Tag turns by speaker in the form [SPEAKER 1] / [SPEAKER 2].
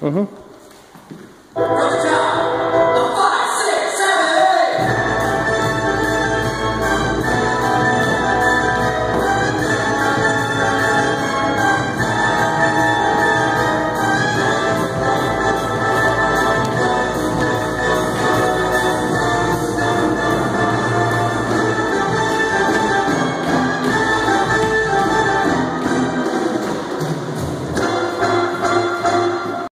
[SPEAKER 1] Mm-hmm.